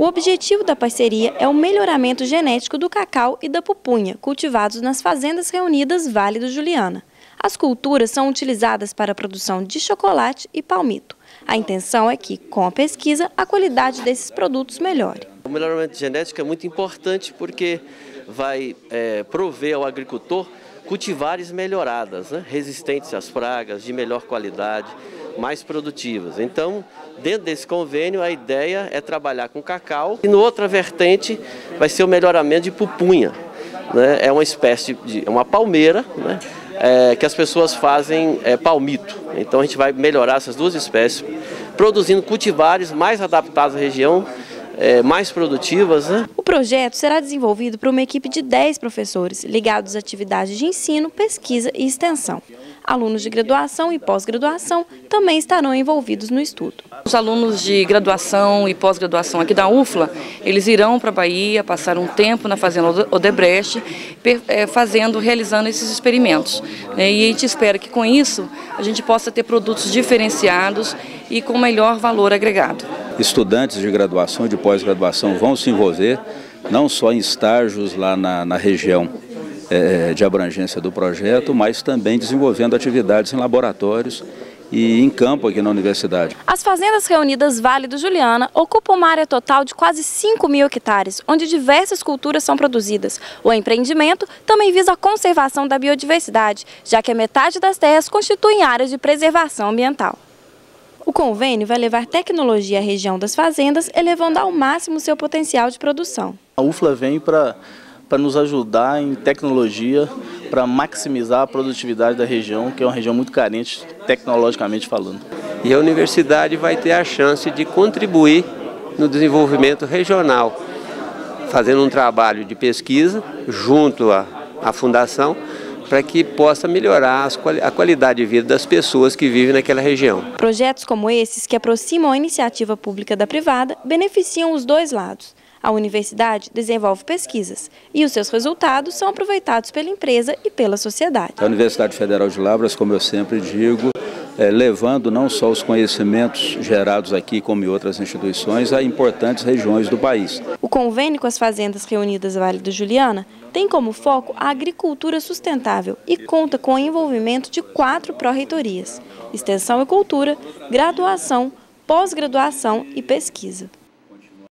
O objetivo da parceria é o melhoramento genético do cacau e da pupunha, cultivados nas fazendas reunidas Vale do Juliana. As culturas são utilizadas para a produção de chocolate e palmito. A intenção é que, com a pesquisa, a qualidade desses produtos melhore. O melhoramento genético é muito importante porque vai é, prover ao agricultor cultivares melhoradas, né? resistentes às pragas, de melhor qualidade, mais produtivas. Então, dentro desse convênio, a ideia é trabalhar com cacau e no outra vertente vai ser o melhoramento de pupunha. Né? É uma espécie de é uma palmeira, né? É, que as pessoas fazem é, palmito. Então a gente vai melhorar essas duas espécies, produzindo cultivares mais adaptados à região é, mais produtivas. Né? O projeto será desenvolvido por uma equipe de 10 professores ligados a atividades de ensino, pesquisa e extensão. Alunos de graduação e pós-graduação também estarão envolvidos no estudo. Os alunos de graduação e pós-graduação aqui da UFLA, eles irão para a Bahia, passar um tempo na fazenda Odebrecht, é, fazendo, realizando esses experimentos. Né? E a gente espera que com isso a gente possa ter produtos diferenciados e com melhor valor agregado estudantes de graduação e de pós-graduação vão se envolver, não só em estágios lá na, na região é, de abrangência do projeto, mas também desenvolvendo atividades em laboratórios e em campo aqui na universidade. As fazendas reunidas Vale do Juliana ocupam uma área total de quase 5 mil hectares, onde diversas culturas são produzidas. O empreendimento também visa a conservação da biodiversidade, já que a metade das terras constituem áreas de preservação ambiental. O convênio vai levar tecnologia à região das fazendas, elevando ao máximo seu potencial de produção. A UFLA vem para para nos ajudar em tecnologia, para maximizar a produtividade da região, que é uma região muito carente tecnologicamente falando. E a universidade vai ter a chance de contribuir no desenvolvimento regional, fazendo um trabalho de pesquisa junto à, à fundação, para que possa melhorar a qualidade de vida das pessoas que vivem naquela região. Projetos como esses, que aproximam a iniciativa pública da privada, beneficiam os dois lados. A universidade desenvolve pesquisas e os seus resultados são aproveitados pela empresa e pela sociedade. A Universidade Federal de Lavras, como eu sempre digo, é, levando não só os conhecimentos gerados aqui, como em outras instituições, a importantes regiões do país. O convênio com as fazendas reunidas Vale do Juliana tem como foco a agricultura sustentável e conta com o envolvimento de quatro pró-reitorias, extensão e cultura, graduação, pós-graduação e pesquisa.